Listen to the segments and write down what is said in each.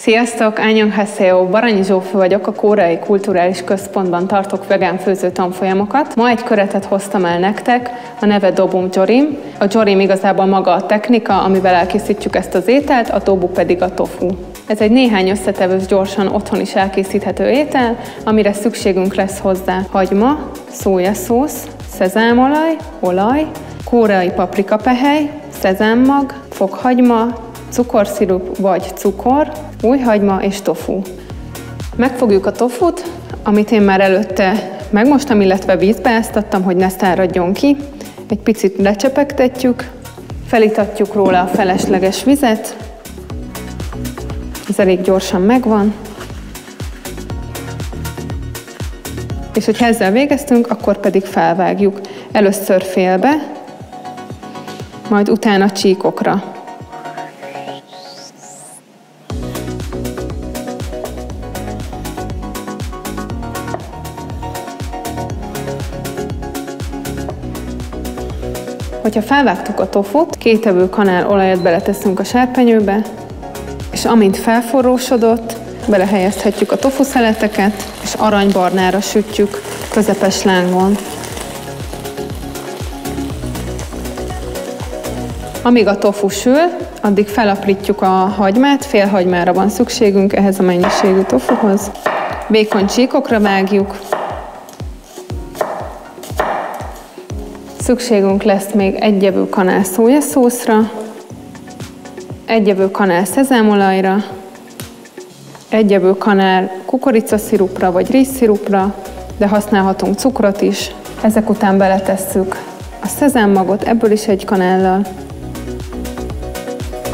Sziasztok, Ányong Haseo, Baranyi Zsófi vagyok, a Kórai Kulturális Központban tartok vegán főző tanfolyamokat. Ma egy köretet hoztam el nektek, a neve Dobum Jorim. A Jorim igazából maga a technika, amivel elkészítjük ezt az ételt, a dobu pedig a tofu. Ez egy néhány összetevős gyorsan otthon is elkészíthető étel, amire szükségünk lesz hozzá hagyma, szójaszósz, szezámolaj, olaj, kóreai paprikapehely, szezámmag, fokhagyma, cukorszirup vagy cukor, újhagyma és tofu. Megfogjuk a tofut, amit én már előtte megmostam, illetve vízbe áztattam, hogy ne száradjon ki. Egy picit lecsepegtetjük, felítatjuk róla a felesleges vizet, ez elég gyorsan megvan. És hogyha ezzel végeztünk, akkor pedig felvágjuk. Először félbe, majd utána csíkokra. Hogyha felvágtuk a tofut, két evő kanál olajat beleteszünk a serpenyőbe, és amint felforrósodott, belehelyezhetjük a tofu szeleteket, és aranybarnára sütjük közepes lángon. Amíg a tofu sül, addig felaprítjuk a hagymát, fél hagymára van szükségünk ehhez a mennyiségű tofuhoz. Vékony csíkokra vágjuk, Szükségünk lesz még egy evő kanál szójaszószra, egy evő kanál szezámolajra, egy evő kanál kukoricaszirupra vagy rizszirupra, de használhatunk cukrot is. Ezek után beletesszük a szezámmagot, ebből is egy kanállal,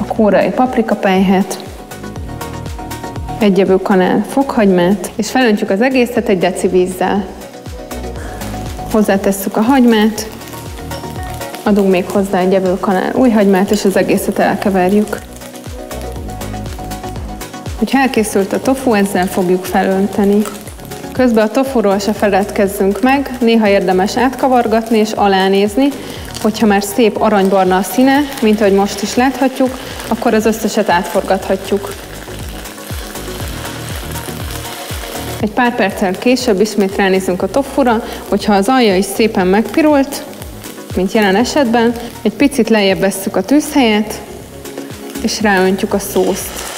a kórai paprikapelyhet, egy evő kanál fokhagymát, és felöntjük az egészet egy deci vízzel. Hozzátesszük a hagymát, Adunk még hozzá egy evőkanál új hagymát, és az egészet elkeverjük. Hogyha elkészült a tofu, ezzel fogjuk felönteni. Közben a tofuról se feledkezzünk meg, néha érdemes átkavargatni és alánézni, hogyha már szép aranybarna a színe, mint ahogy most is láthatjuk, akkor az összeset átforgathatjuk. Egy pár perccel később ismét ránézünk a tofura, hogyha az alja is szépen megpirult, mint jelen esetben. Egy picit lejjebb vesszük a tűzhelyet, és ráöntjük a szószt.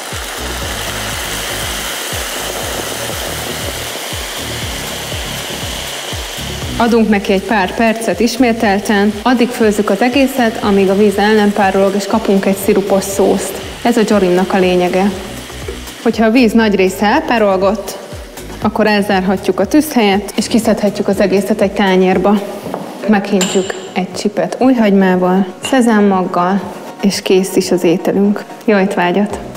Adunk neki egy pár percet ismételten, addig főzzük az egészet, amíg a víz el nem párolog, és kapunk egy szirupos szószt. Ez a jorimnak a lényege. Hogyha a víz nagy része elpárolgott, akkor elzárhatjuk a tűzhelyet, és kiszedhetjük az egészet egy tányérba. Meghintjük egy csipet újhagymával, szezámmaggal, és kész is az ételünk. Jó étvágyat!